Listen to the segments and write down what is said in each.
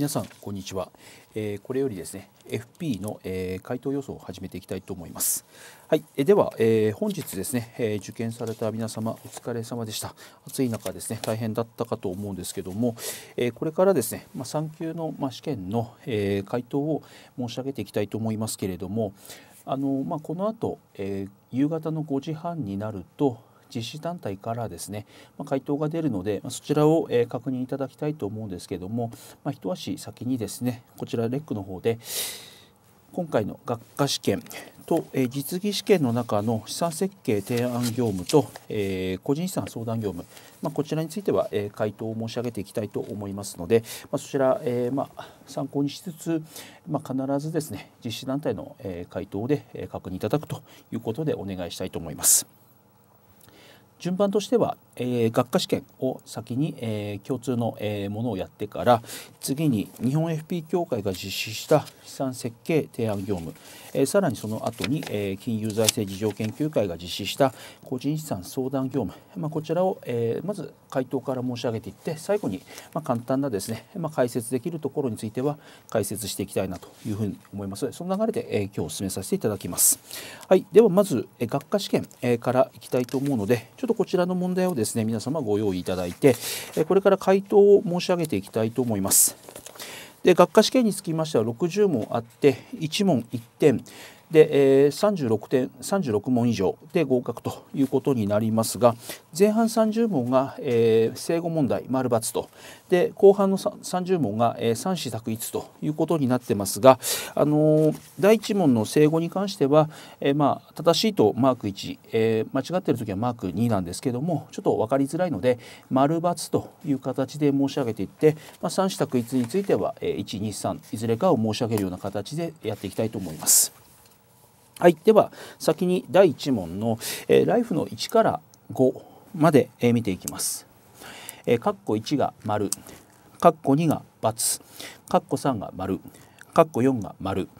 皆さんこんにちは、えー、これよりですね FP の、えー、回答予想を始めていきたいと思います。はい、えでは、えー、本日ですね、え受験された皆様お疲れ様でした。暑い中ですね大変だったかと思うんですけども、えこれからですね、まあ、3級の、まあ、試験の、え回答を申し上げていきたいと思いますけれどもあの、まあ、この後、え夕方の5時半になると実施団体からですね、まあ、回答が出るので、まあ、そちらを、え確認いただきたいと思うんですけども、まあ、一足先にですねこちらレックの方で今回の学科試験と、え実技試験の中の資産設計提案業務と、え個人資産相談業務、まあ、こちらについては、え回答を申し上げていきたいと思いますので、まあ、そちら、えまあ、参考にしつつ、ま、必ずですね実施団体の、え回答で、え確認いただくということでお願いしたいと思います。順番としては、えー、学科試験を先に、えー、共通の、えー、ものをやってから次に日本 FP 協会が実施した資産設計提案業務、え、さらにその後に、え、金融財政事情研究会が実施した個人資産相談業務、まあ、こちらを、え、まず回答から申し上げていって最後に、まあ、簡単なですね、まあ、解説できるところについては解説していきたいなというふうに思いますその流れで、えー、今日進めさせていただきます。はい、ではまず、えー、学科試験、えー、からいきたいと思うのでちょっとこちらの問題をですね皆様ご用意いただいてえこれから回答を申し上げていきたいと思います。で学科試験につきましては60問あって1問1点で、えー、36点36問以上で合格ということになりますが前半30問が、えー、正誤問題丸×とで後半の30問が、えー、三子択一ということになってますが、あのー、第1問の正誤に関しては、えー、まあ、正しいとマーク1、えー、間違っている時はマーク2なんですけどもちょっと分かりづらいので丸×という形で申し上げていって、まあ、三子択一については、えー、123いずれかを申し上げるような形でやっていきたいと思います。はい、では先に第1問の、えー、ライフの1から5まで、えー、見ていきます。えー、カッコ1が丸、カッコ2が×、カッコ3が丸、カッコ4が丸、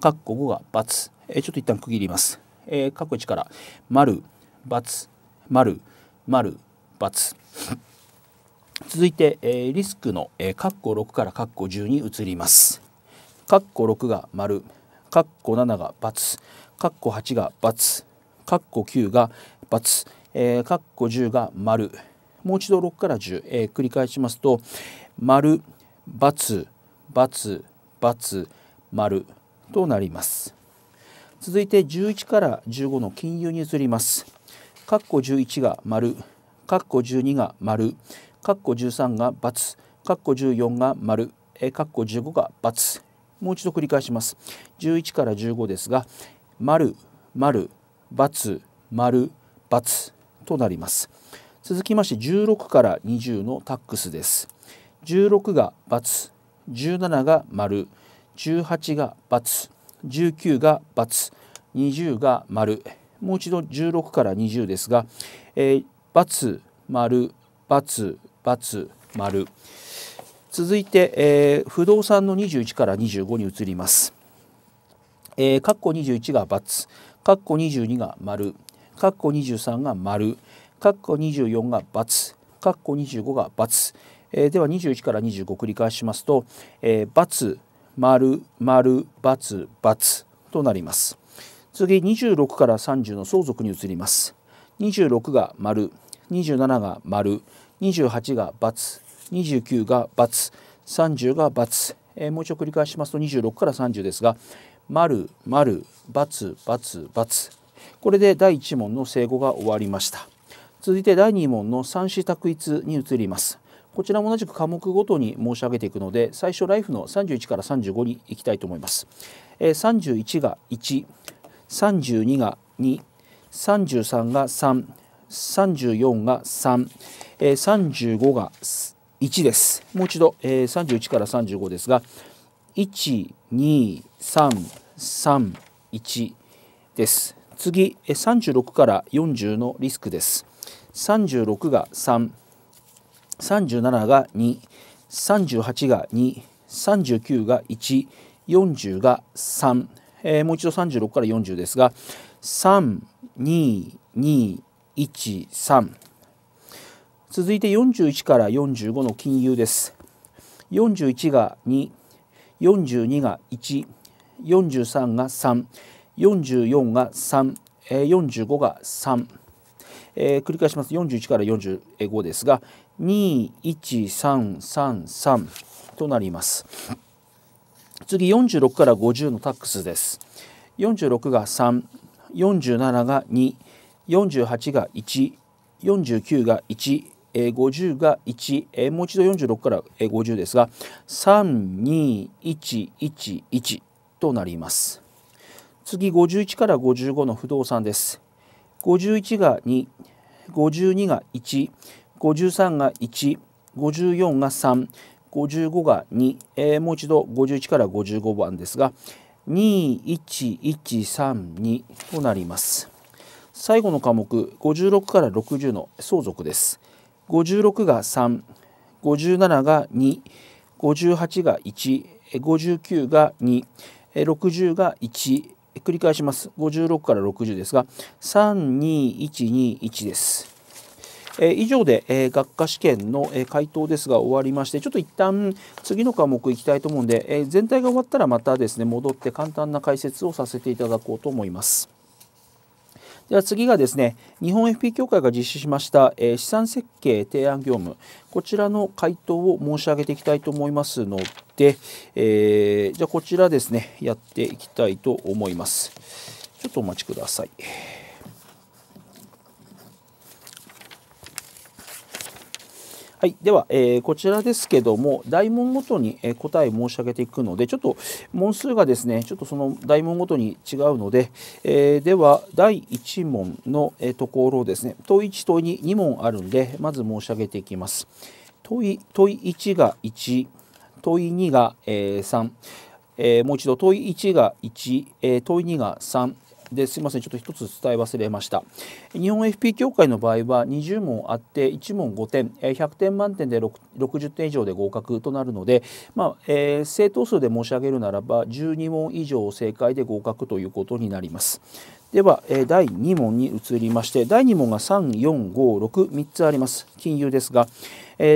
カッコ5が×、えー、ちょっと一旦区切ります。えー、カッコ1から丸、×、丸、丸、×。続いて、えー、リスクの、えー、カッコ6からカッコ10に移ります。カッコ6が丸、カッコ7が×、カッコ8が×カッコ9が×、えー、カッコ10が丸。もう一度6から10、えー、繰り返しますと丸×××丸となります。続いて11から15の金融に移ります。カッコ11が丸。カッコ12が丸。カッコ13が×カッコ14が丸。カッコ15が×もう一度繰り返します。11から15ですが丸丸×丸×となります続きまして16から20のタックスです16が×、17が丸、18が×、19が×、20が丸、もう一度16から20ですが、えー、×、丸、×、×、丸。続いて、えー、不動産の21から25に移ります。えー、カッコ21が×、カッコ22が丸、カッコ23が丸、カッコ24が×、カッコ25が×、えー、では21から25繰り返しますと、えー、×、丸、丸、×、×となります。次26から30の相続に移ります。26が丸、27が丸、28が×、29が×、30が×、えー、もう一度繰り返しますと26から30ですが丸丸×××これで第1問の正誤が終わりました。続いて第2問の三子択一に移ります。こちらも同じく科目ごとに申し上げていくので最初ライフの31から35に行きたいと思います、えー、31が132が233が334が3、えー、35が1です。もう一度、えー、31から35ですが12331です。次36から40のリスクです。36が3 37が238が239が140が3、えー、もう一度36から40ですが3、2、2、1、3続いて41から45の金融です。41が2 42が143が344が3 45が3、えー、繰り返します。41から45ですが21333となります。次46から50のタックスです。46が347が248が149が1、50が1、もう一度46から、50ですが32111となります。次51から55の不動産です。51が2 52が1 53が1 54が3 55が2、えー、もう一度51から55番ですが21132となります。最後の科目56から60の相続です。56が3、57が2、58が1、59が2、60が1、繰り返します。56から60ですが、32121です。え以上で、え学科試験の、え回答ですが終わりましてちょっと一旦次の科目いきたいと思うんで、え全体が終わったらまたですね戻って簡単な解説をさせていただこうと思います。では次がですね日本 FP 協会が実施しました、えー、資産設計提案業務こちらの回答を申し上げていきたいと思いますので、えー、じゃあこちらですねやっていきたいと思いますちょっとお待ちください。はい、では、えー、こちらですけども大問ごとに、え答え申し上げていくのでちょっと問数がですねちょっとその大問ごとに違うので、えー、では第1問の、えところですね。問1問2 2問あるんでまず申し上げていきます。問問1が1問2が、え、3、えー、もう一度問1が1、えー、問2が3ですいませんちょっと一つ伝え忘れました。日本 FP 協会の場合は20問あって1問5点100点満点で60点以上で合格となるので、まあえー、正答数で申し上げるならば12問以上正解で合格ということになります。では、第2問に移りまして第2問が34563つあります。金融ですが、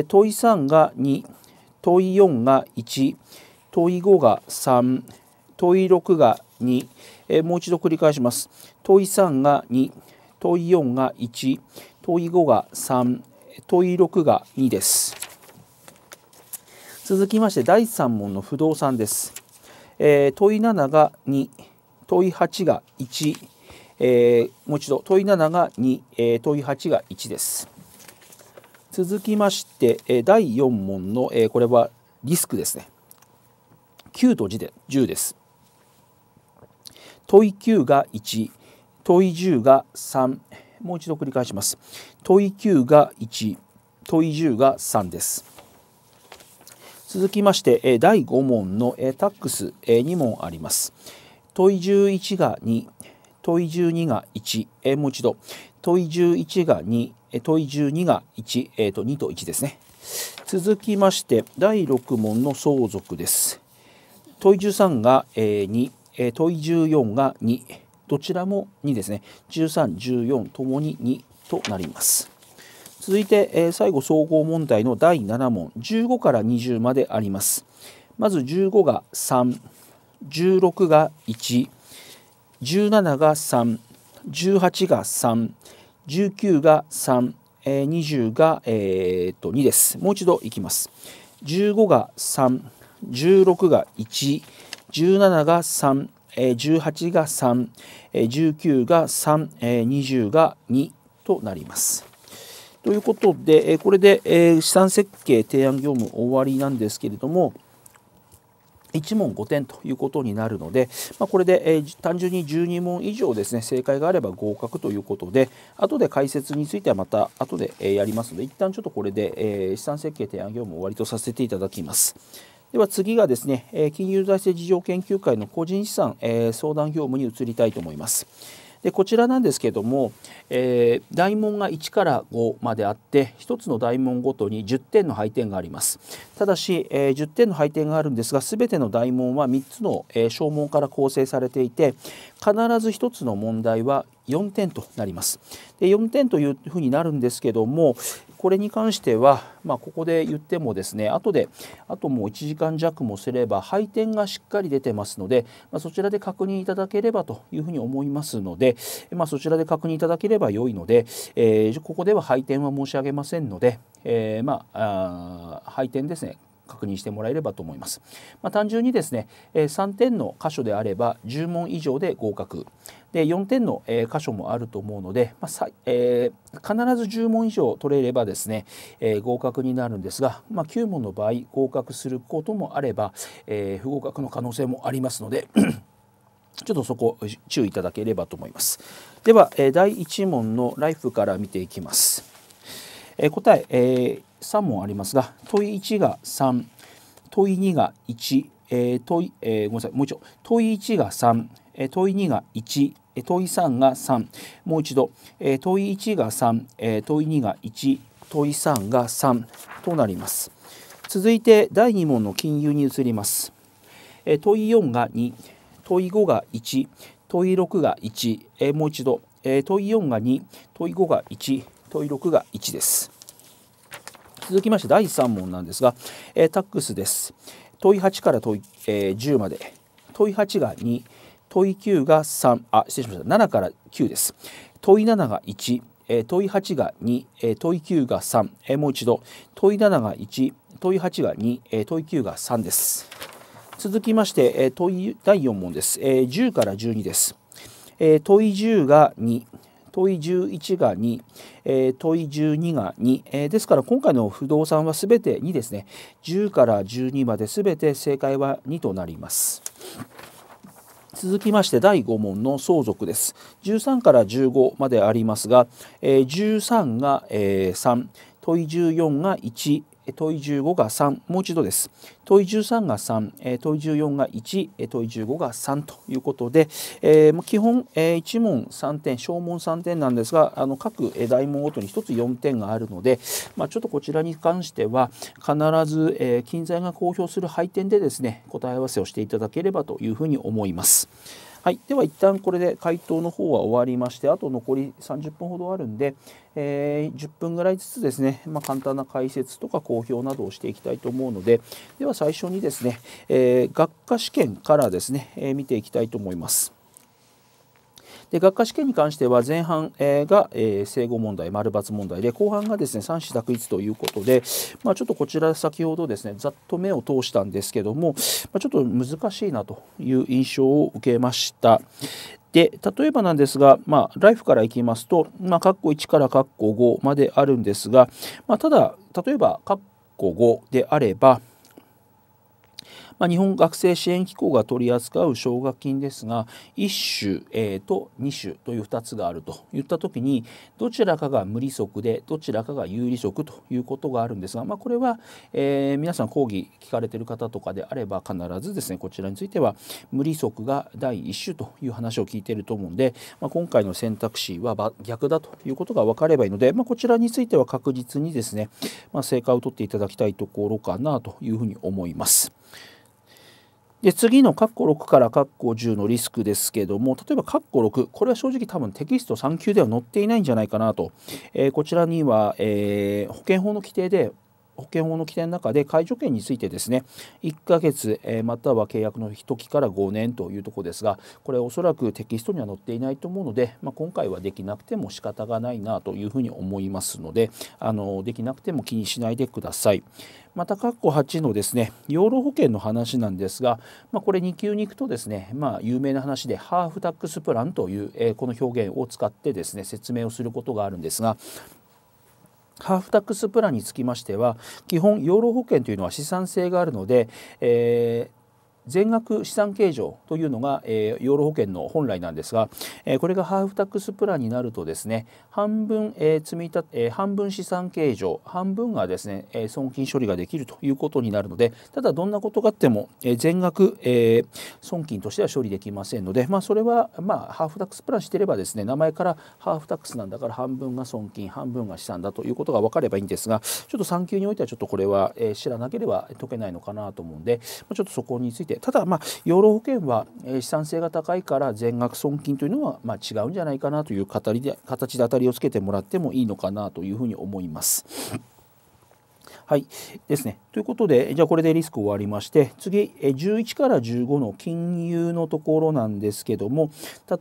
問い3が2問い4が1問い5が3問い6が2え、もう一度繰り返します。問い3が2、問い4が1、問い5が3、問い6が2です。続きまして第3問の不動産です。えー、問い7が2、問い8が1、えー、もう一度問い7が2、えー、問い8が1です。続きまして、え、第4問の、え、これはリスクですね。9と10です。問い9が1問い10が3もう一度繰り返します。問い9が1問い10が3です。続きまして第5問のタックス2問あります。問い11が2問い12が1もう一度。問い11が2問い12が1、えー、と2と1ですね。続きまして第6問の相続です。問い13が2え問い14が2どちらも2ですね。13、14ともに2となります。続いて、え最後総合問題の第7問。15から20まであります。まず15が3 16が1 17が3 18が3 19が3、えー、20が、えー、っと2です。もう一度いきます。15が3 16が1 17が3、18が3、19が3、20が2となります。ということで、これで資産設計提案業務終わりなんですけれども、1問5点ということになるので、まあ、これで、え、単純に12問以上ですね正解があれば合格ということで後で解説についてはまた後で、え、やりますので一旦ちょっとこれで、え、資産設計提案業務終わりとさせていただきます。では次がですね、金融財政事情研究会の個人資産相談業務に移りたいと思います。でこちらなんですけども、えー、大問が1から5まであって1つの大問ごとに10点の配点がありますただし、えー、10点の配点があるんですが全ての大問は3つの、えー、小問から構成されていて必ず1つの問題は4点となりますで4点というふうになるんですけどもこれに関しては、まあ、ここで言ってもですね後であともう1時間弱もすれば配点がしっかり出てますので、まあ、そちらで確認いただければというふうに思いますので、まあ、そちらで確認いただければ良いので、えー、ここでは配点は申し上げませんので、えー、まあ配点ですね。確認してもらえればと思います。まあ、単純にですね、え3点の箇所であれば10問以上で合格で4点の、え箇所もあると思うので、まあえー、必ず10問以上取れればですね、えー、合格になるんですが、まあ、9問の場合合格することもあれば、えー、不合格の可能性もありますので ちょっとそこ注意いただければと思います。では、え第1問のライフから見ていきます。え答ええー3問ありますが問い1が3問い2が1、えー、問い、えー、ごめんなさいもう一度。問い1が3、えー、問い2が1問い3が3もう一度、えー、問い1が3、えー、問い2が1問い3が3となります。続いて第2問の金融に移ります、えー、問い4が2問い5が1問い6が1、えー、もう一度、えー、問い4が2問い5が1問い6が1です。続きまして第3問なんですが、えー、タックスです。問い8から問い、えー、10まで。問い8が2問い9が3あ失礼しました。7から9です。問い7が1、えー、問い8が2、えー、問い9が3、えー、もう一度。問い7が1問い8が2、えー、問い9が3です。続きまして、えー、問い第4問です、えー、10から12です、えー、問い10が2問い11が2、えー、問い12が2、えー、ですから今回の不動産はすべて2ですね。10から12まですべて正解は2となります。続きまして第5問の相続です。13から15までありますが、えー、13が、えー、3問い14が1問い15が3もう一度です。問い13が3問い14が1問い15が3ということで、えー、基本、え、1問3点小問3点なんですがあの各大問ごとに1つ4点があるので、まあ、ちょっとこちらに関しては必ず、えー、金材が公表する配点でですね答え合わせをしていただければというふうに思います。はい、では一旦これで回答の方は終わりましてあと残り30分ほどあるんで、えー、10分ぐらいずつですね、まあ、簡単な解説とか公表などをしていきたいと思うのででは最初にですね、えー、学科試験からですね、えー、見ていきたいと思います。で学科試験に関しては前半、えが、えー、正誤問題丸×問題で後半がですね三子択一ということで、まあ、ちょっとこちら先ほどですねざっと目を通したんですけども、まあ、ちょっと難しいなという印象を受けました。で例えばなんですが、まあ、ライフからいきますと、まあ、括弧1から括弧5まであるんですが、まあ、ただ例えば括弧5であれば、まあ、日本学生支援機構が取り扱う奨学金ですが1種、えー、と2種という2つがあるといった時にどちらかが無利息でどちらかが有利息ということがあるんですが、まあ、これは、えー、皆さん講義聞かれている方とかであれば必ずですねこちらについては無利息が第1種という話を聞いていると思うんで、まあ、今回の選択肢は逆だということが分かればいいので、まあ、こちらについては確実にですね、まあ、正解を取っていただきたいところかなというふうに思います。で次の括弧6から括弧10のリスクですけども例えば括弧6これは正直多分テキスト3級では載っていないんじゃないかなと、えー、こちらには、えー、保険法の規定で保険法の規定の中で解除権についてですね1ヶ月、えまたは契約の時から5年というところですがこれおそらくテキストには載っていないと思うので、まあ、今回はできなくても仕方がないなというふうに思いますのであのできなくても気にしないでください。また、括弧8のですね、養老保険の話なんですが、まあ、これ2級に行くとですね、まあ、有名な話でハーフタックスプランという、え、この表現を使ってですね、説明をすることがあるんですが、ハーフタックスプランにつきましては基本養老保険というのは資産性があるので、え全額資産計上というのが、えー、養老保険の本来なんですが、えー、これがハーフタックスプランになるとですね半分、えー、積み立えー、半分資産計上半分がですね、えー、損金処理ができるということになるのでただどんなことがあっても、えー、全額、えー、損金としては処理できませんので、まあ、それは、まあ、ハーフタックスプランしていればですね名前からハーフタックスなんだから半分が損金半分が資産だということが分かればいいんですがちょっと産休においてはちょっとこれは、えー、知らなければ解けないのかなと思うんで、まあ、ちょっとそこについててただまあ養老保険は資産性が高いから全額損金というのはま違うんじゃないかなという形で形で当たりをつけてもらってもいいのかなというふうに思います。はいですね。ということで、じゃあこれでリスク終わりまして、次、11から15の金融のところなんですけども、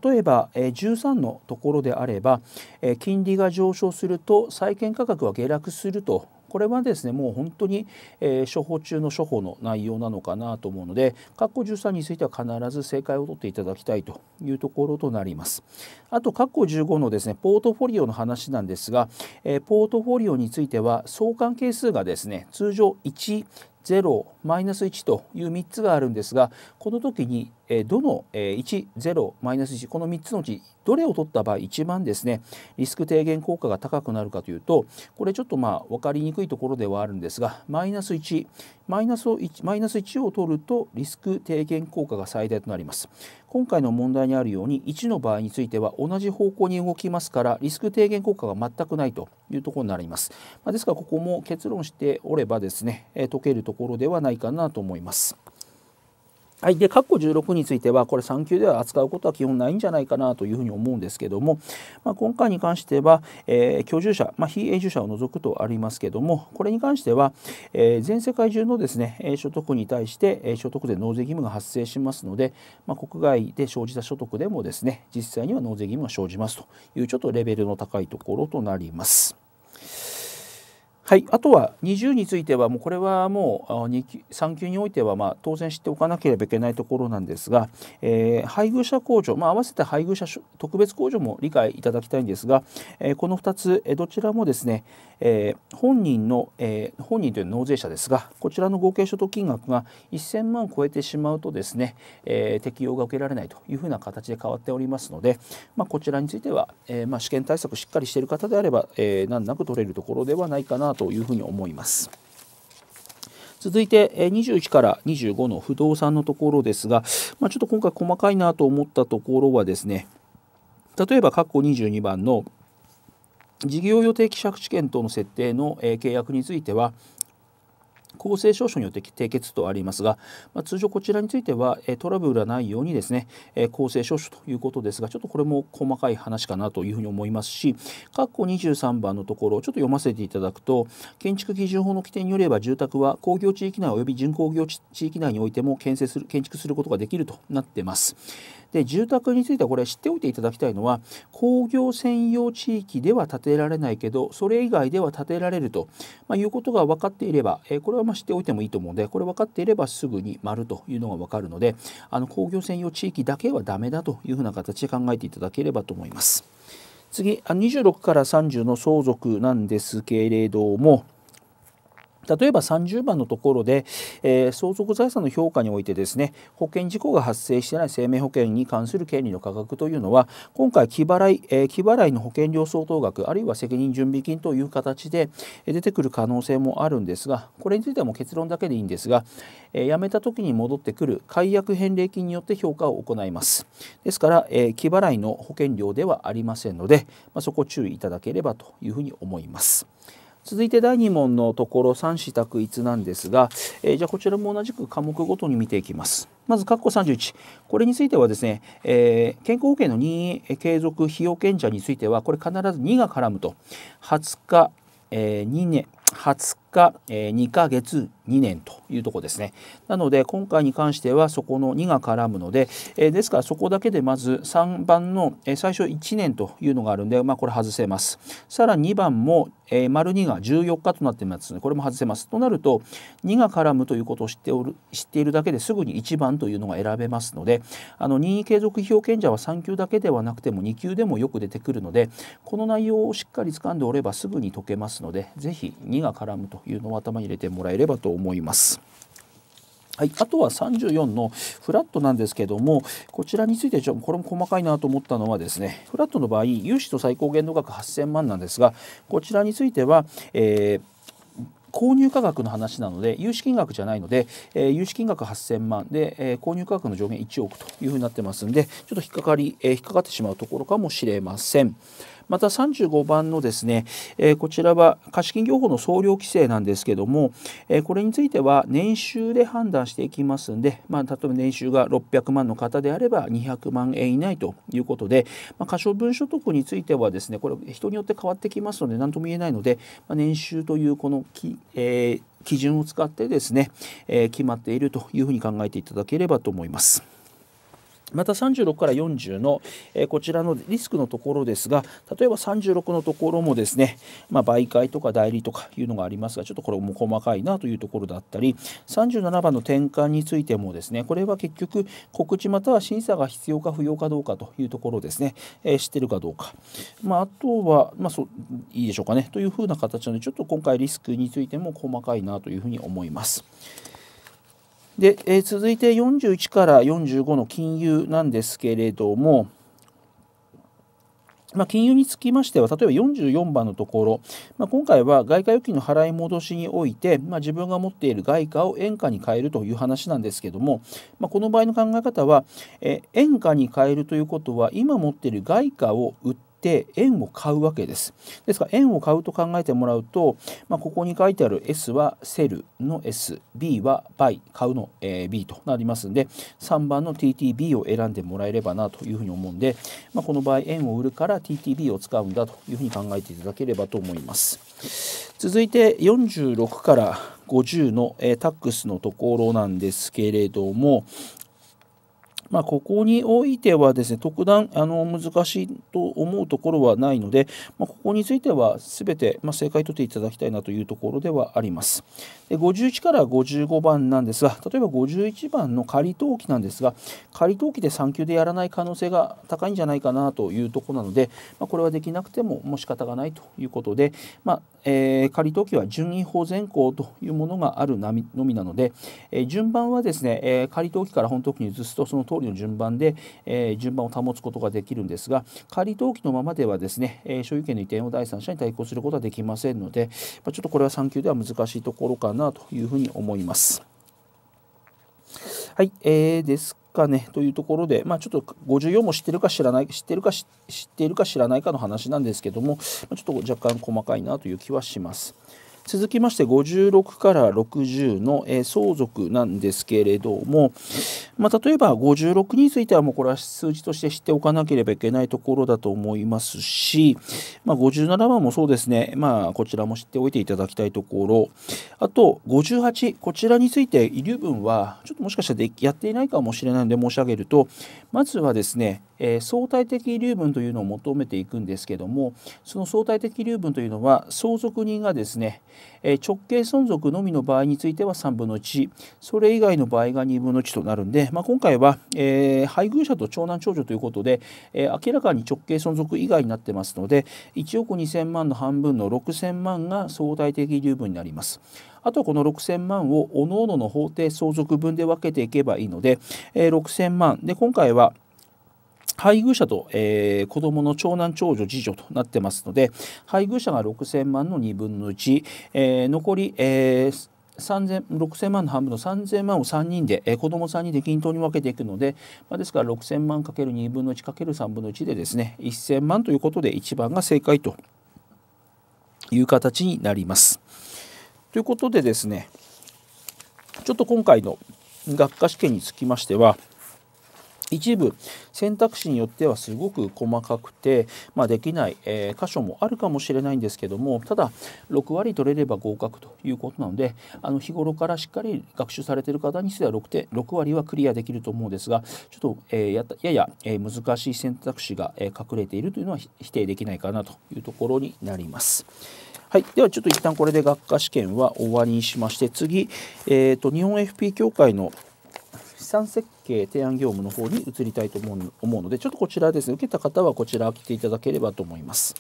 例えば13のところであれば、金利が上昇すると債券価格は下落するとこれはですねもう本当に、えー、処方中の処方の内容なのかなと思うので括弧13については必ず正解を取っていただきたいというところとなります。あと括弧15のですねポートフォリオの話なんですが、えー、ポートフォリオについては相関係数がですね通常1 0マイナス1という3つがあるんですがこの時にえどのえ1、0、マイナス1この3つのうちどれを取った場合一番ですねリスク低減効果が高くなるかというとこれちょっとまあ分かりにくいところではあるんですがマイナス1マイナス 1, マイナス1を取るとリスク低減効果が最大となります。今回の問題にあるように1の場合については同じ方向に動きますからリスク低減効果が全くないというところになります、まあ、ですからここも結論しておればですね解けるところではないかなと思います。はい、で括弧16についてはこれ3級では扱うことは基本ないんじゃないかなというふうに思うんですけども、まあ、今回に関しては、えー、居住者、まあ、非永住者を除くとありますけどもこれに関しては、えー、全世界中のですね所得に対して所得税納税義務が発生しますので、まあ、国外で生じた所得でもですね実際には納税義務が生じますというちょっとレベルの高いところとなります。はい、あとは20についてはもうこれはもう3級においてはまあ当然知っておかなければいけないところなんですが、えー、配偶者控除、まあ、合わせて配偶者特別控除も理解いただきたいんですが、えー、この2つ、えどちらもですね、えー、本人の、え本人という納税者ですがこちらの合計所得金額が1000万超えてしまうとですね、え適用が受けられないというふうな形で変わっておりますので、まあ、こちらについては、えまあ、試験対策しっかりしている方であれば、え難なく取れるところではないかなというふうに思います。続いて21から25の不動産のところですが、まあ、ちょっと今回細かいなと思ったところはですね例えば括弧22番の事業予定希釈地権等の設定の契約については公正証書によって締結とありますが、まあ、通常こちらについてはトラブルがないようにですね公正証書ということですがちょっとこれも細かい話かなというふうに思いますし括弧23番のところをちょっと読ませていただくと建築基準法の規定によれば住宅は工業地域内及び準工業地域内においても建設する建築することができるとなっています。で住宅についてはこれ知っておいていただきたいのは工業専用地域では建てられないけどそれ以外では建てられると、ま、いうことが分かっていれば、えこれはま知っておいてもいいと思うのでこれ分かっていればすぐに丸というのが分かるのであの工業専用地域だけはダメだというふうな形で考えていただければと思います。次26から30の相続なんですけれども例えば30番のところで、えー、相続財産の評価においてですね保険事故が発生していない生命保険に関する権利の価格というのは今回気払い、えー、気払いの保険料相当額あるいは責任準備金という形で出てくる可能性もあるんですがこれについてはもう結論だけでいいんですが、えー、辞めた時に戻ってくる解約返礼金によって評価を行いますですから、えー、気払いの保険料ではありませんので、まあ、そこ注意いただければというふうに思います。続いて第2問のところ三子択一なんですが、えー、じゃあこちらも同じく科目ごとに見ていきます。まず括弧31これについてはですね、えー、健康保険の任意継続費用権者についてはこれ必ず2が絡むと20日、えー、2年20日、え、2ヶ月2年というとこですね。なので今回に関してはそこの2が絡むので、え、ですからそこだけでまず3番の、え、最初1年というのがあるんで、まあ、これ外せます。さらに2番も、え、丸2が14日となっていますのでこれも外せます。となると2が絡むということを知っておる知っているだけですぐに1番というのが選べますのであの任意継続費用賢者は3級だけではなくても2級でもよく出てくるのでこの内容をしっかり掴んでおればすぐに解けますので是非2が絡むというのを頭に入れてもらえればと思います。はい、あとは34のフラットなんですけどもこちらについてちょこれも細かいなと思ったのはですねフラットの場合融資と最高限度額8000万なんですがこちらについては、えー購入価格の話なので融資金額じゃないので、えー、融資金額8000万で、えー、購入価格の上限1億というふうになってますんでちょっと引っかかり、えー、引っかかってしまうところかもしれません。また35番のですね、えこちらは貸金業法の総量規制なんですけども、えこれについては年収で判断していきますんで、まあ、例えば年収が600万の方であれば200万円以内ということで、まあ、可処分所得についてはですねこれ人によって変わってきますので何とも言えないので、まあ、年収というこのき、えー、基準を使ってですね、えー、決まっているというふうに考えていただければと思います。また36から40の、えこちらのリスクのところですが例えば36のところもですね、まあ、媒介とか代理とかいうのがありますがちょっとこれも細かいなというところだったり37番の転換についてもですねこれは結局告知または審査が必要か不要かどうかというところですね、えー、知ってるかどうか、まあ、あとは、まあ、そういいでしょうかねというふうな形なのでちょっと今回リスクについても細かいなというふうに思います。で、えー、続いて41から45の金融なんですけれども、まあ、金融につきましては、例えば44番のところ、まあ、今回は外貨預金の払い戻しにおいて、まあ、自分が持っている外貨を円価に変えるという話なんですけども、まこの場合の考え方は、え円価に変えるということは、今持っている外貨を売ってて円を買うわけです。ですから円を買うと考えてもらうと、まあ、ここに書いてある S はセルの S、B はバイ、買うの、え、B となりますんで、3番の TTB を選んでもらえればなというふうに思うんで、まあ、この場合円を売るから TTB を使うんだというふうに考えていただければと思います。続いて46から50の、え、タックスのところなんですけれども、まあ、ここにおいてはですね特段あの難しいと思うところはないので、まあ、ここについては全て、まあ、正解とっていただきたいなというところではあります。で51から55番なんですが例えば51番の仮登記なんですが仮登記で3級でやらない可能性が高いんじゃないかなというところなので、まあ、これはできなくてももう仕方がないということで、まあえー、仮登記は順位保全項というものがあるのみなので、えー、順番はですね、えー、仮登記から本登記に移すとその通りの順番で、えー、順番を保つことができるんですが仮登記のままではですね、えー、所有権の移転を第三者に対抗することはできませんので、まあ、ちょっとこれは3級では難しいところかなというふうに思います。はい、えー、ですかねというところで、まあ、ちょっと54も知ってるか知らない知ってるか知っているか知らないかの話なんですけども、ちょっと若干細かいなという気はします。続きまして56から60の、え相続なんですけれども、まあ、例えば56についてはもうこれは数字として知っておかなければいけないところだと思いますし、まあ、57番もそうですね、まあ、こちらも知っておいていただきたいところ。あと58こちらについて遺留分はちょっともしかしたらやっていないかもしれないので申し上げるとまずはですねえ相対的遺留分というのを求めていくんですけどもその相対的遺留分というのは相続人がですね、え直系存続のみの場合については3分の1それ以外の場合が2分の1となるんで、まあ、今回は、え配偶者と長男長女ということで、え明らかに直系存続以外になってますので1億2000万の半分の6000万が相対的遺留分になります。あとこの6000万を各々の法定相続分で分けていけばいいので、え6000万で今回は配偶者と、えー、子供の長男長女次女となってますので配偶者が6000万の2分の1、えー、残り、えー6000万の半分の3000万を3人で、えー、子ども3人で均等に分けていくので、まあ、ですから6000万かける2分の1かける3分の1でですね1000万ということで1番が正解という形になります。ということでですねちょっと今回の学科試験につきましては一部選択肢によってはすごく細かくて、まあ、できない、えー、箇所もあるかもしれないんですけどもただ6割取れれば合格ということなのであの日頃からしっかり学習されている方にしては 6, 点6割はクリアできると思うんですがちょっと、えー、ややや、えー、難しい選択肢が、え隠れているというのは否定できないかなというところになります。はい、ではちょっと一旦これで学科試験は終わりにしまして次、えー、と日本 FP 協会の資産設計提案業務の方に移りたいと思う思うのでちょっとこちらですね受けた方はこちら来ていただければと思います。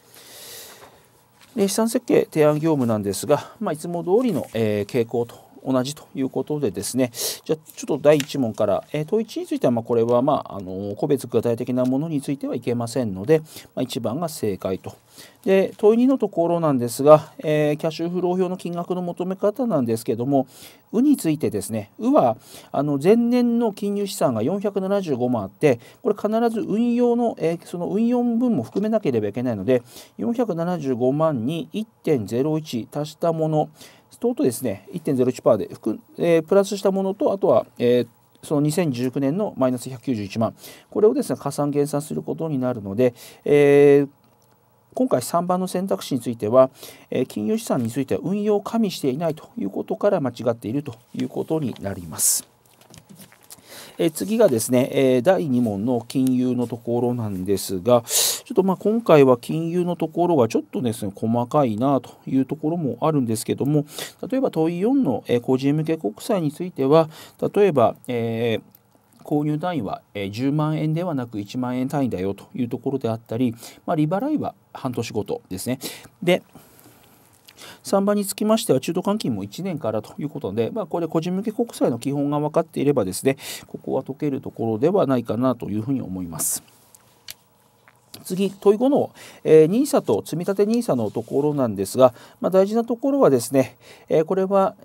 で資産設計提案業務なんですが、まあ、いつも通りの、えー、傾向と同じということでですねじゃあちょっと第1問から、えー、問1についてはまこれは、まあ、あの個別具体的なものについてはいけませんので、まあ、1番が正解と。で問い2のところなんですが、えー、キャッシュフロー表の金額の求め方なんですけども、うについてですね、うはあの前年の金融資産が475万あって、これ必ず運用の、えー、その運用分も含めなければいけないので、475万に1.01足したもの、ととですね、1.01%で含、えー、プラスしたものと、あとは、えーその2019年のマイナス191万、これをですね加算減算することになるので、えー、今回3番の選択肢については、え金融資産については運用を加味していないということから間違っているということになります。え次がですね、え第2問の金融のところなんですが、ちょっとまあ今回は金融のところがちょっとですね、細かいなというところもあるんですけども、例えば問い4の、え個人向け国債については、例えば、えー購入単位は10万円ではなく1万円単位だよというところであったり、まあ、利払いは半年ごとですね。で3番につきましては中途換金も1年からということで、まあ、これ個人向け国債の基本が分かっていればですねここは解けるところではないかなというふうに思います。次、問い5の、え、NISA と積立 NISA のところなんですが、まあ、大事なところはですね、えー、これは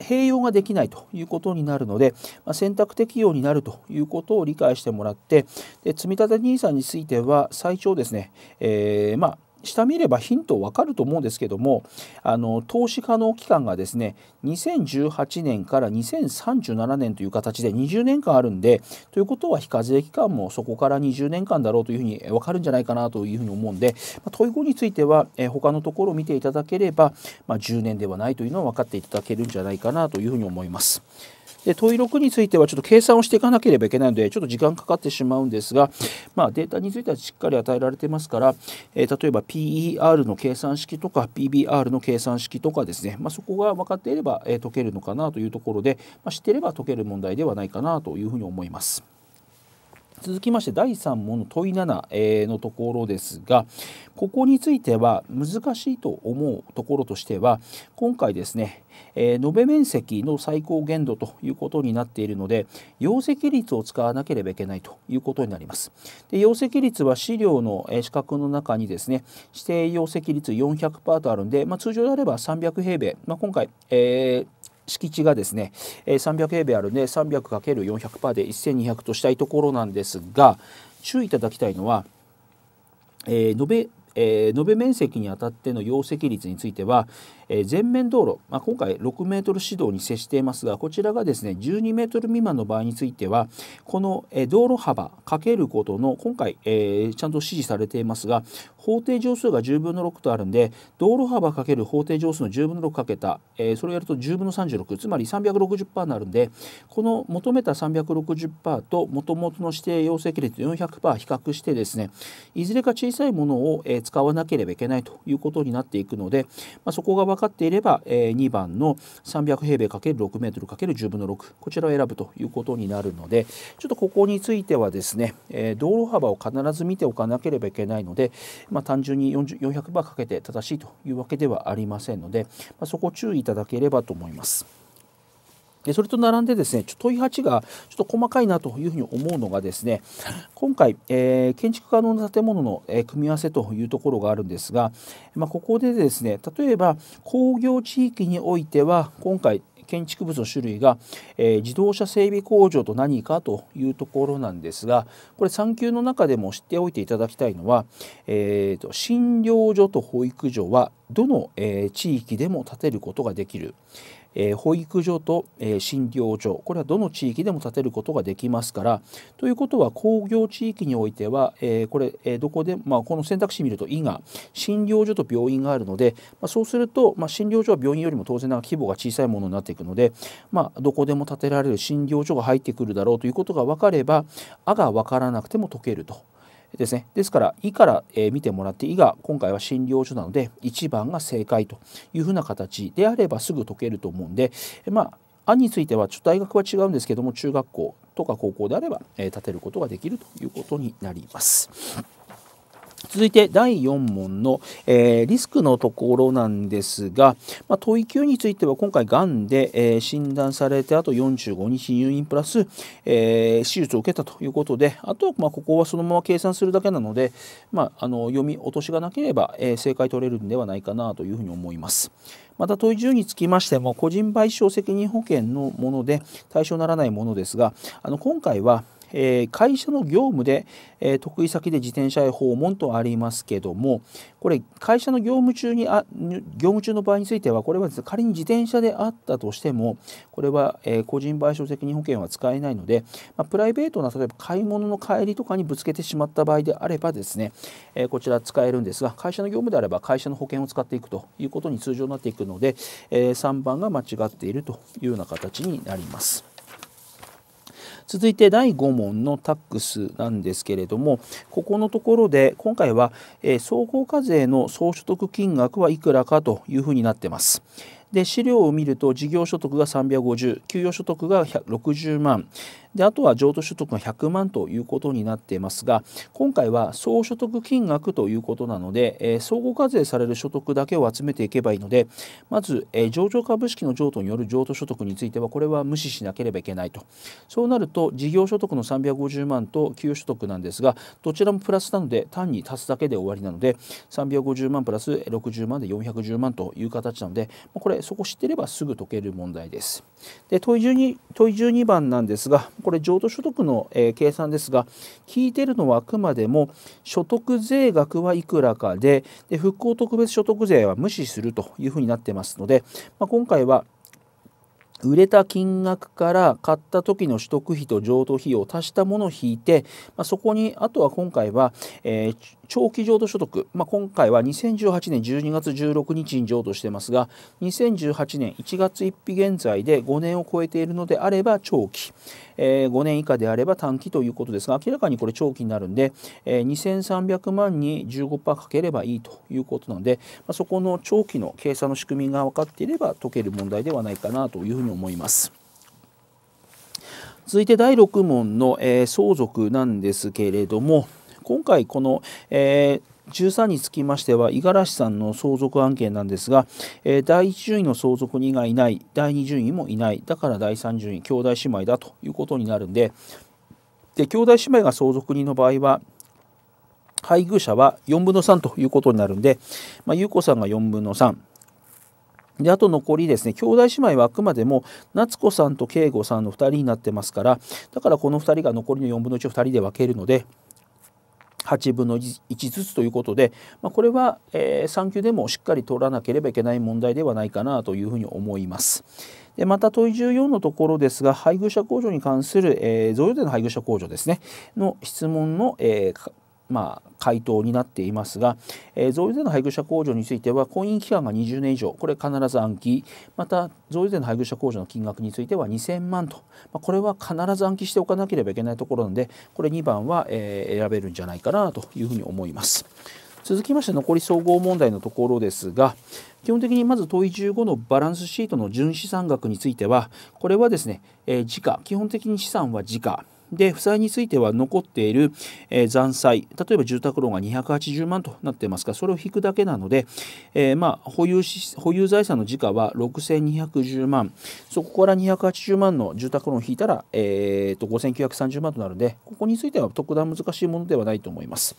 併用ができないということになるので、まあ、選択適用になるということを理解してもらってで積立 NISA については最長ですね、えー、まあ下見ればヒントわかると思うんですけどもあの投資可能期間がですね2018年から2037年という形で20年間あるんでということは非課税期間もそこから20年間だろうというふうに分かるんじゃないかなというふうに思うんで、ま、問い後については、え他のところを見ていただければ、まあ、10年ではないというのは分かっていただけるんじゃないかなというふうに思います。で問い6についてはちょっと計算をしていかなければいけないのでちょっと時間かかってしまうんですが、まあ、データについてはしっかり与えられてますから、えー、例えば PER の計算式とか PBR の計算式とかですね、まあ、そこが分かっていれば、えー、解けるのかなというところで、まあ、知っていれば解ける問題ではないかなというふうに思います。続きまして第3問の問い7のところですがここについては難しいと思うところとしては今回ですね延べ面積の最高限度ということになっているので容積率を使わなければいけないということになります。で容積率は資料の四角の中にですね指定容積率400%とあるんで、まあ、通常であれば300平米、まあ、今回、えー敷地がですねえ300平米あるね 300×400% で1200としたいところなんですが注意いただきたいのは、えー、延べえー、延べ面積にあたっての容積率については、え、全面道路、まあ、今回6メートル指導に接していますがこちらがですね12メートル未満の場合についてはこの、道路幅かけることの今回、え、ちゃんと指示されていますが法定乗数が10分の6とあるんで道路幅かける法定乗数の10分の6かけた、え、それをやると10分の36つまり360%になるんでこの求めた360%ともともとの指定容積率400%比較してですねいずれか小さいものを、使わなければいけないということになっていくので、まあ、そこが分かっていれば、えー、2番の300平米 ×6 メートル ×10 分の6こちらを選ぶということになるのでちょっとここについてはですね、えー、道路幅を必ず見ておかなければいけないので、まあ、単純に400かけて正しいというわけではありませんので、まあ、そこ注意いただければと思います。それと並んでですねちょ問い8がちょっと細かいなというふうに思うのがですね今回、えー、建築可能な建物の、えー、組み合わせというところがあるんですが、まあ、ここでですね例えば工業地域においては今回建築物の種類が、えー、自動車整備工場と何かというところなんですがこれ3級の中でも知っておいていただきたいのは、えーと、診療所と保育所はどの、えー、地域でも建てることができる。えー、保育所と、えー、診療所。これはどの地域でも建てることができますから。ということは工業地域においては、えー、これ、えどこで、まあ、この選択肢見ると「い」が診療所と病院があるので、まあ、そうすると、まあ、診療所は病院よりも当然な規模が小さいものになっていくので、ま、どこでも建てられる診療所が入ってくるだろうということが分かれば「あ」が分からなくても解けると。ですね。ですから、いから、見てもらって、いが今回は診療所なので、1番が正解というふうな形であればすぐ解けると思うんで、まあ、案についてはちょっと大学は違うんですけども、中学校とか高校であれば、立てることができるということになります。続いて第4問の、えー、リスクのところなんですが、まあ、問い級については今回がんで、えー、診断されてあと45日入院プラス、えー、手術を受けたということであとはまあここはそのまま計算するだけなので、まあ、あの読み落としがなければ、えー、正解取れるんではないかなというふうに思います。また問い10につきましても個人賠償責任保険のもので対象ならないものですがあの今回はえー、会社の業務で、えー、得意先で自転車へ訪問とありますけどもこれ会社の業務中にあ業務中の場合についてはこれはです、仮に自転車であったとしてもこれは、えー、個人賠償責任保険は使えないので、まあ、プライベートな例えば買い物の帰りとかにぶつけてしまった場合であればですね、えこちら使えるんですが会社の業務であれば会社の保険を使っていくということに通常になっていくので、え3番が間違っているというような形になります。続いて第5問のタックスなんですけれどもここのところで今回は、えー、総合課税の総所得金額はいくらかというふうになってます。で資料を見ると事業所得が350給与所得が160万であとは譲渡所得が100万ということになっていますが今回は総所得金額ということなので、えー、総合課税される所得だけを集めていけばいいのでまず、えー、上場株式の譲渡による譲渡所得についてはこれは無視しなければいけないとそうなると事業所得の350万と給与所得なんですがどちらもプラスなので単に足すだけで終わりなので350万プラス60万で410万という形なのでこれそこ知っていればすぐ解ける問題です。で問い 12, 問い12番なんですがこれ譲渡所得の、え、計算ですが聞いてるのはあくまでも所得税額はいくらかでで復興特別所得税は無視するというふうになってますので、まあ、今回は売れた金額から買った時の取得費と譲渡費を足したものを引いて、まあ、そこにあとは今回は、えー、長期譲渡所得、まあ、今回は2018年12月16日に譲渡してますが2018年1月1日現在で5年を超えているのであれば長期、えー、5年以下であれば短期ということですが明らかにこれ長期になるんで、えー、2300万に15%かければいいということなので、まあ、そこの長期の計算の仕組みが分かっていれば解ける問題ではないかなというふうに思います。続いて第6問の、えー、相続なんですけれども、今回この、えー13につきましては五十嵐さんの相続案件なんですが、えー、第1順位の相続人がいない第2順位もいないだから第3順位兄弟姉妹だということになるんでで兄弟姉妹が相続人の場合は配偶者は4分の3ということになるんで、まあ、優子さんが4分の3であと残りですね兄弟姉妹はあくまでも夏子さんと慶吾さんの2人になってますからだからこの2人が残りの4分の1を2人で分けるので8分の1ずつということで、まあ、これは、えー、3級でもしっかり取らなければいけない問題ではないかなというふうに思います。でまた問い14のところですが配偶者控除に関する、えー、贈与税の配偶者控除ですねの質問の、えー、まあ、回答になっていますが、えー、贈与税の配偶者控除については婚姻期間が20年以上。これ必ず暗記。また贈与税の配偶者控除の金額については2000万と、まあ、これは必ず暗記しておかなければいけないところなのでこれ2番は、え、選べるんじゃないかなというふうに思います。続きまして残り総合問題のところですが基本的にまず問い15のバランスシートの純資産額についてはこれはですね、えー、時価。基本的に資産は時価。で負債については残っている、えー、残債例えば住宅ローンが280万となっていますがそれを引くだけなので、えー、まあ保有保有財産の時価は6210万そこから280万の住宅ローンを引いたら、えーと、と5930万となるのでここについては特段難しいものではないと思います。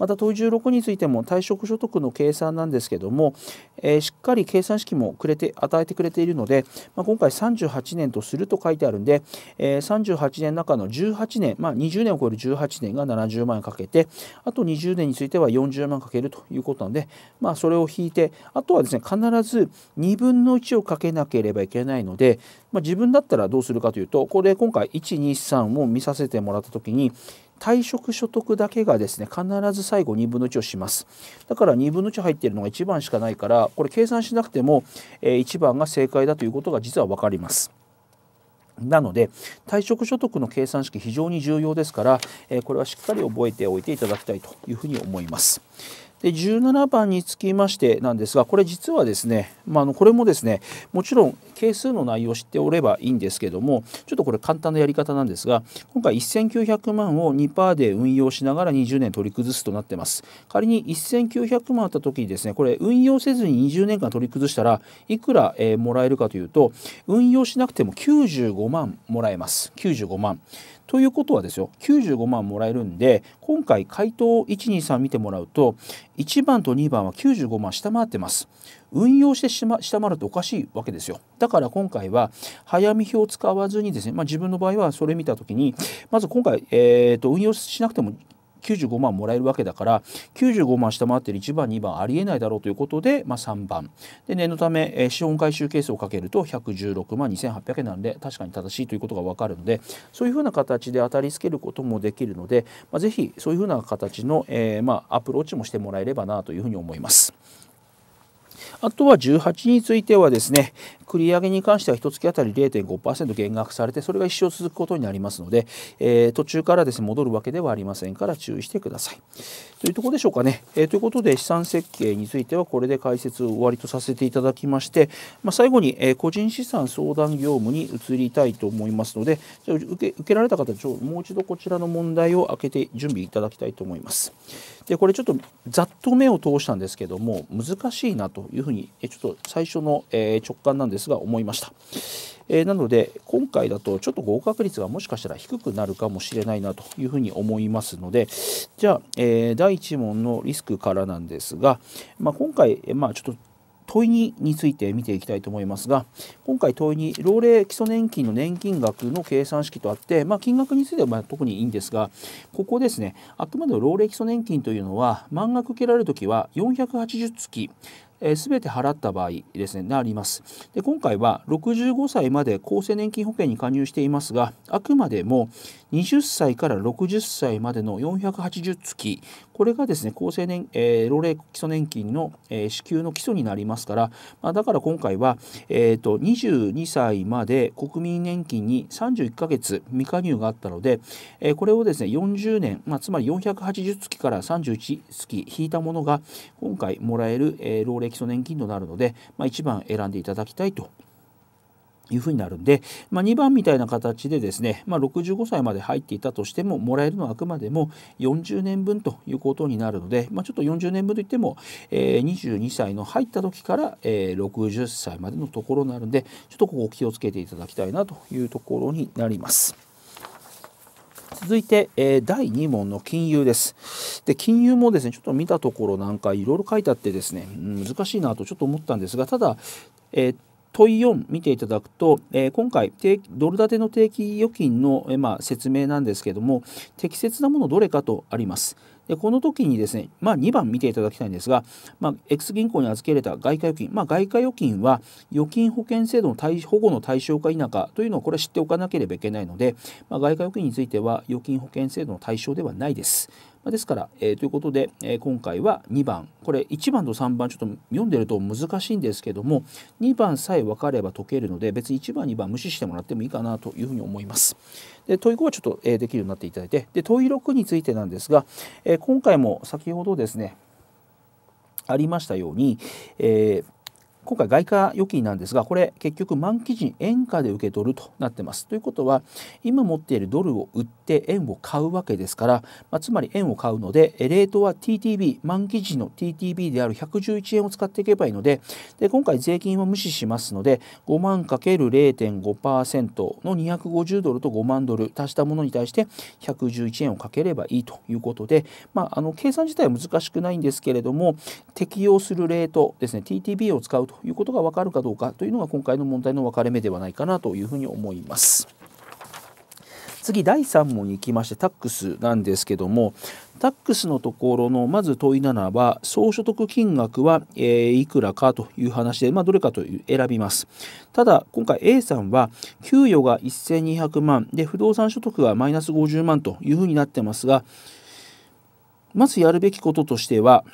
また問い16についても退職所得の計算なんですけども、えー、しっかり計算式もくれて与えてくれているので、まあ、今回38年とすると書いてあるんで、えー、38年の中の18年、まあ、20年を超える18年が70万円かけてあと20年については40万かけるということなので、まあ、それを引いてあとはですね必ず2分の1をかけなければいけないので、まあ、自分だったらどうするかというとこれ今回123を見させてもらった時に退職所得だけがですね必ず最後2分の1をしますだから2分の1入っているのが1番しかないからこれ計算しなくても1番が正解だということが実は分かりますなので退職所得の計算式非常に重要ですからこれはしっかり覚えておいていただきたいというふうに思います。で17番につきましてなんですがこれ実はですね、まあ、のこれもですねもちろん係数の内容を知っておればいいんですけどもちょっとこれ簡単なやり方なんですが今回1900万を2%で運用しながら20年取り崩すとなってます。仮に1900万あった時にですねこれ運用せずに20年間取り崩したらいくら、えー、もらえるかというと運用しなくても95万もらえます。95万。ということはですよ95万もらえるんで今回回答123見てもらうと1番と2番は95万下回ってます。運用して下回るとおかしいわけですよ。だから今回は早見表を使わずにですね、まあ、自分の場合はそれ見た時にまず今回、えーと運用しなくても95万もらえるわけだから95万下回ってる1番2番ありえないだろうということで、まあ、3番で念のため、えー、資本回収係数をかけると116万2800円なんで確かに正しいということが分かるのでそういうふうな形で当たりつけることもできるので、まあ、ぜひそういうふうな形の、えー、まあ、アプローチもしてもらえればなというふうに思います。あとは18についてはですね繰り上げに関しては1月あたり0.5%減額されてそれが一生続くことになりますので、えー、途中からですね戻るわけではありませんから注意してください。というところでしょうかね。えー、ということで資産設計についてはこれで解説を終わりとさせていただきまして、まあ、最後に、えー、個人資産相談業務に移りたいと思いますのでじゃ受け受けられた方ちょもう一度こちらの問題を開けて準備いただきたいと思います。でこれちょっとざっと目を通したんですけども難しいなというふうにちょっと最初の、え直感なんですですが思いました。えー、なので今回だとちょっと合格率がもしかしたら低くなるかもしれないなというふうに思いますのでじゃあ、えー、第1問のリスクからなんですが、まあ、今回、まあ、ちょっと問いについて見ていきたいと思いますが今回問いに老齢基礎年金の年金額の計算式とあって、まあ、金額についてはま特にいいんですがここですねあくまで老齢基礎年金というのは満額受けられる時は480月えー、全て払った場合ですねなります。で今回は65歳まで厚生年金保険に加入していますがあくまでも20歳から60歳までの480月。これがですね厚生年、えー、老齢基礎年金の、えー、支給の基礎になりますから、まあ、だから今回は、えーと、22歳まで国民年金に31ヶ月未加入があったので、えー、これをですね40年、まあ、つまり480月から31月引いたものが今回もらえる、えー、老齢基礎年金となるので、まあ、1番選んでいただきたいというふうになるんで、まあ、2番みたいな形でですね、まあ、65歳まで入っていたとしてももらえるのはあくまでも40年分ということになるので、まあ、ちょっと40年分といっても、えー、22歳の入った時から、えー、60歳までのところになるんでちょっとここ気をつけていただきたいなというところになります。続いて、えー、第2問の金融です。で金融もですねちょっと見たところなんかいろいろ書いてあってですね、難しいなとちょっと思ったんですがただ、えー問い4見ていただくと、えー、今回ドル建ての定期預金の、えー、まあ、説明なんですけども適切なものどれかとあります。でこの時にですね、まあ、2番見ていただきたいんですが、まあ、X 銀行に預けられた外貨預金、まあ、外貨預金は預金保険制度の対保護の対象か否かというのをこれ知っておかなければいけないので、まあ、外貨預金については預金保険制度の対象ではないです。ですから、えー、ということで、えー、今回は2番これ1番と3番ちょっと読んでると難しいんですけども2番さえ分かれば解けるので別に1番2番無視してもらってもいいかなというふうに思います。で問い5はちょっと、えー、できるようになっていただいてで問い6についてなんですが、え、今回も先ほどですねありましたように、えー今回外貨預金なんですがこれ結局満期時に円価で受け取るとなってます。ということは今持っているドルを売って円を買うわけですから、まあ、つまり円を買うのでレートは TTB 満期時の TTB である111円を使っていけばいいのでで今回税金は無視しますので5万 ×0.5% の250ドルと5万ドル足したものに対して111円をかければいいということで、まあ、あの計算自体は難しくないんですけれども適用するレートですね TTB を使うということが分かるかどうかというのが今回の問題の分かれ目ではないかなというふうに思います。次第3問に行きましてタックスなんですけどもタックスのところのまず問い7は総所得金額は、えー、いくらかという話で、まあ、どれかという選びますただ今回 A さんは給与が1200万で不動産所得がマイナス50万というふうになってますがまずやるべきこととしては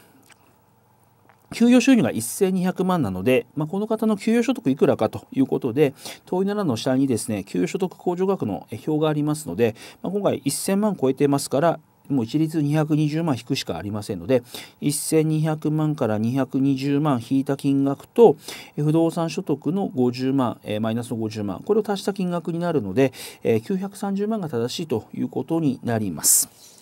給与収入が1200万なので、まあ、この方の給与所得いくらかということで、問い7の下にですね、給与所得控除額の表がありますので、まあ、今回1000万超えてますから、もう一律220万引くしかありませんので1200万から220万引いた金額と不動産所得の50万、えー、マイナスの50万これを足した金額になるので、えー、930万が正しいということになります。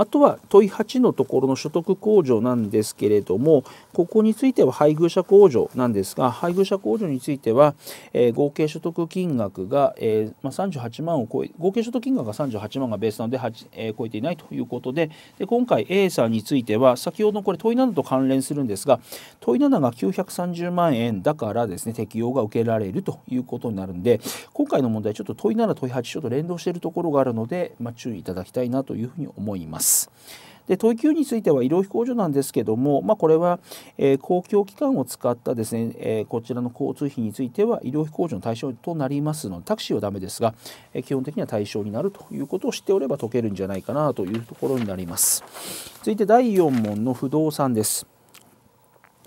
あとは問い8のところの所得控除なんですけれどもここについては配偶者控除なんですが配偶者控除については、えー、合計所得金額が、えーまあ、38万を超え合計所得金額が38万がベースなので、えー、超えていないということでで今回 A さんについては先ほどこれ問い7と関連するんですが問い7が930万円だからですね適用が受けられるということになるんで今回の問題ちょっと問い7問い8ちょっと連動しているところがあるので、まあ、注意いただきたいなというふうに思います。。で問い9については医療費控除なんですけども、まあ、これは、えー、公共機関を使ったですね、えー、こちらの交通費については医療費控除の対象となりますのでタクシーはダメですが、えー、基本的には対象になるということを知っておれば解けるんじゃないかなというところになります。続いて第4問の不動産です。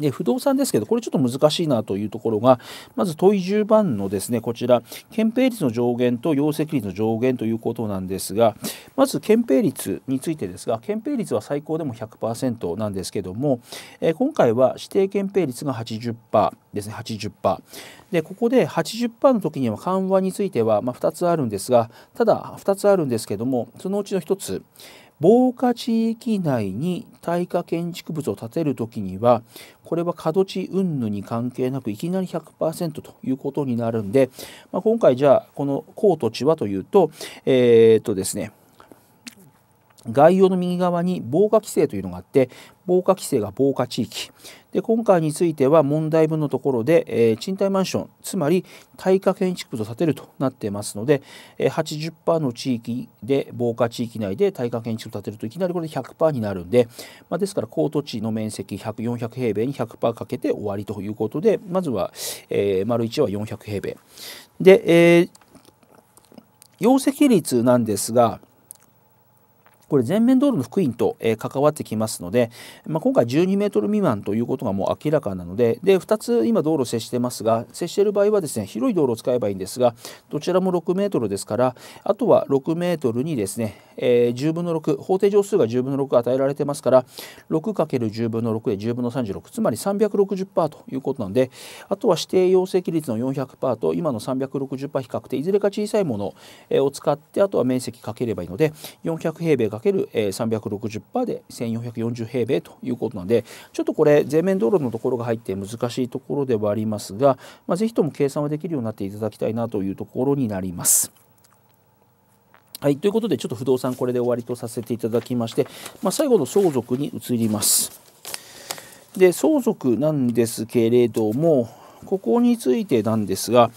で不動産ですけどこれちょっと難しいなというところがまず問い10番のですねこちら憲兵率の上限と容積率の上限ということなんですがまず憲兵率についてですが憲兵率は最高でも100%なんですけども、えー、今回は指定憲兵率が80%ですね80%でここで80%の時には緩和については、まあ、2つあるんですがただ2つあるんですけどもそのうちの1つ防火地域内に耐火建築物を建てる時にはこれは角地云々に関係なくいきなり100%ということになるんで、まあ、今回じゃあこの高土地はというとえー、っとですね概要の右側に防火規制というのがあって防火規制が防火地域。で今回については問題文のところで、えー、賃貸マンションつまり耐火建築物を建てるとなってますので、えー、80%の地域で防火地域内で耐火建築物を建てるといきなりこれで100%になるんで、まあ、ですから高土地の面積400平米に100%かけて終わりということでまずは、えー、丸1は400平米。で、えー、容積率なんですがこれ全面道路の福音と、え関わってきますので、まあ、今回12メートル未満ということがもう明らかなのでで2つ今道路接してますが接している場合はですね広い道路を使えばいいんですがどちらも6メートルですからあとは6メートルにですね、えー、10分の6法定乗数が10分の6与えられてますから 6×10 分の6で10分の36つまり360%ということなんであとは指定容積率の400%と今の360%比較的いずれか小さいものを使ってあとは面積かければいいので400平米× ×360% で1440平米ということなのでちょっとこれ全面道路のところが入って難しいところではありますが、まあ、ぜひとも計算はできるようになっていただきたいなというところになります。はい、ということでちょっと不動産これで終わりとさせていただきまして、まあ、最後の相続に移ります。で相続なんですけれどもここについてなんですが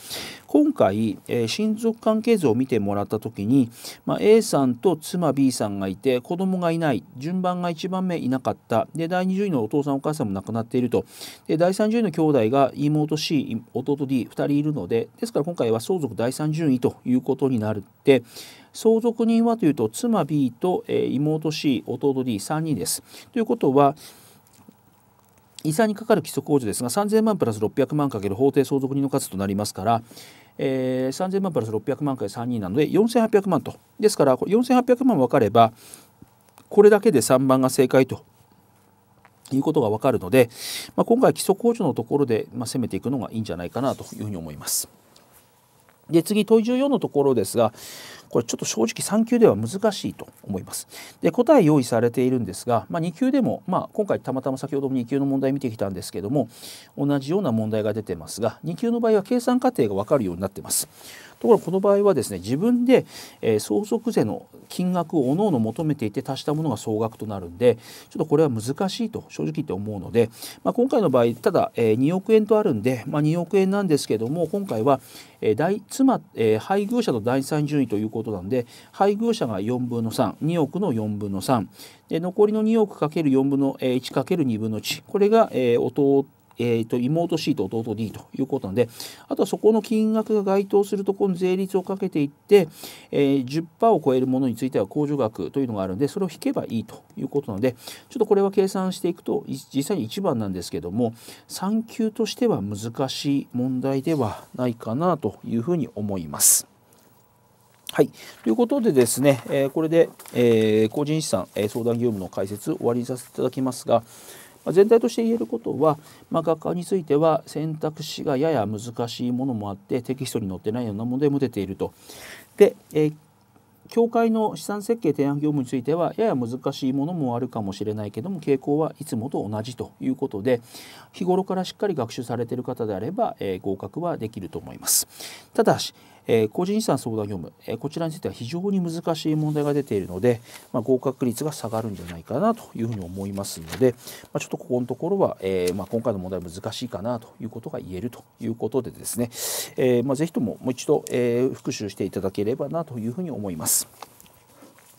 今回、えー、親族関係図を見てもらった時に、まあ、A さんと妻 B さんがいて子供がいない順番が1番目いなかった。で第20位のお父さんお母さんも亡くなっていると。で第30位の兄弟が妹 C 弟 D2 人いるのでですから今回は相続第30位ということになるって。相続人はというと妻 B と、えー、妹 C 弟 D3 人です。ということは遺産にかかる基礎控除ですが3000万プラス600万かける法定相続人の数となりますから、えー、3000万プラス600万かける3人なので4800万とですから4800万分かればこれだけで3番が正解ということが分かるので、まあ、今回基礎控除のところで、まあ、攻めていくのがいいんじゃないかなというふうに思います。で次問い14のところですがこれちょっと正直3級では難しいと思います。で答え用意されているんですが、まあ、2級でも、まあ、今回たまたま先ほども2級の問題見てきたんですけども同じような問題が出てますが2級の場合は計算過程が分かるようになってます。ところがこの場合はですね自分で、えー、相続税の金額をおのおの求めていて足したものが総額となるんでちょっとこれは難しいと正直言って思うので、まあ、今回の場合ただ、えー、2億円とあるんで、まあ、2億円なんですけども今回は、えー、大妻、えー、配偶者と第三順位ということなんで配偶者が4分の32億の4分の3で残りの2億かける4分の1かける2分の1これが、えー、弟えーと、妹 C と弟 D ということなんであとはそこの金額が該当するところの税率をかけていって、えー、10%を超えるものについては控除額というのがあるんでそれを引けばいいということなのでちょっとこれは計算していくと実際に1番なんですけども3級としては難しい問題ではないかなというふうに思います。はいということでですね、えー、これで、えー、個人資産、え、相談業務の解説終わりにさせていただきますが、まあ、全体として言えることは、まあ、学科については選択肢がやや難しいものもあってテキストに載ってないようなモデルも出ていると。で、えー協会の資産設計提案業務についてはやや難しいものもあるかもしれないけども傾向はいつもと同じということで日頃からしっかり学習されている方であれば、えー、合格はできると思います。ただしえー、個人資産相談業務、えー、こちらについては非常に難しい問題が出ているので、まあ、合格率が下がるんじゃないかなというふうに思いますので、まあ、ちょっとここのところは、えーまあ、今回の問題は難しいかなということが言えるということでですね、えまあ、ぜひとももう一度、え、復習していただければなというふうに思います。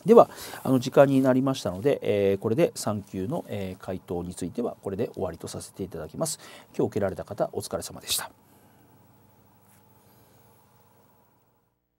ではあの時間になりましたので、えー、これで3級の、えー、回答についてはこれで終わりとさせていただきます。今日受けられた方お疲れ様でした。